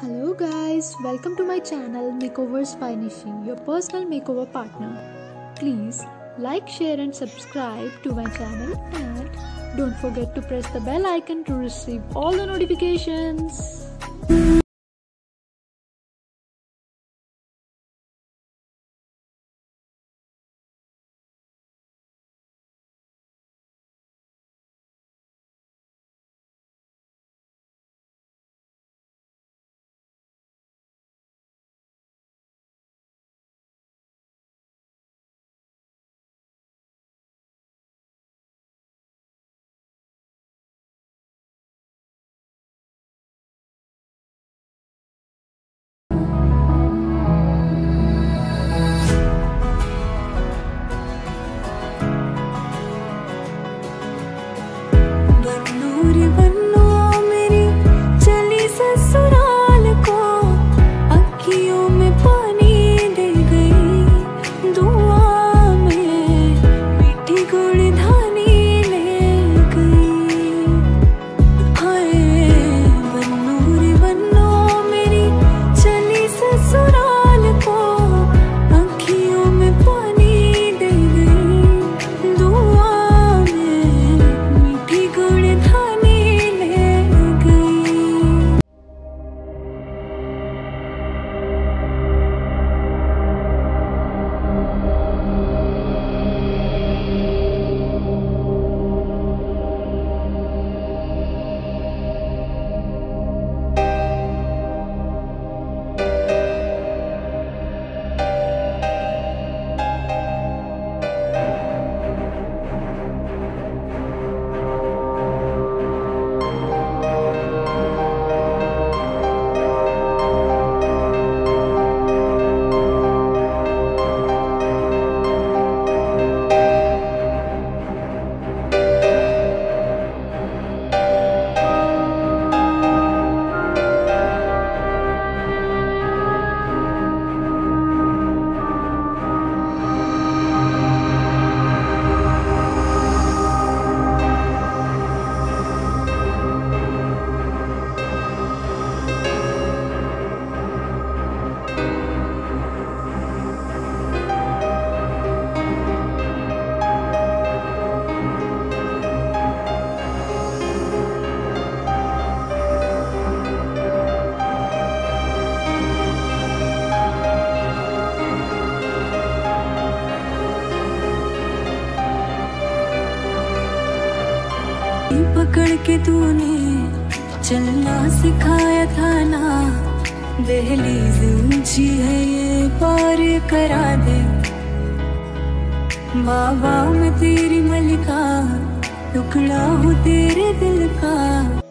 Hello guys, welcome to my channel Makeovers by Nishi, your personal makeover partner. Please like, share and subscribe to my channel and don't forget to press the bell icon to receive all the notifications. पकड़ के तूने चलना सिखाया था ना। दहलीज ऊँची है ये, पार करा दे। बाबा मैं तेरी मलिका टुकड़ा हूँ तेरे दिल का।